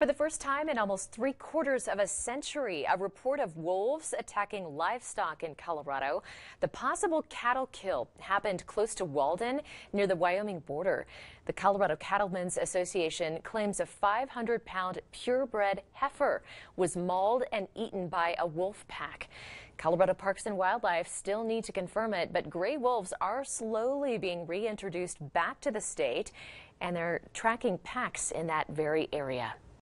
For the first time in almost three quarters of a century, a report of wolves attacking livestock in Colorado. The possible cattle kill happened close to Walden near the Wyoming border. The Colorado Cattlemen's Association claims a 500 pound purebred heifer was mauled and eaten by a wolf pack. Colorado Parks and Wildlife still need to confirm it, but gray wolves are slowly being reintroduced back to the state and they're tracking packs in that very area.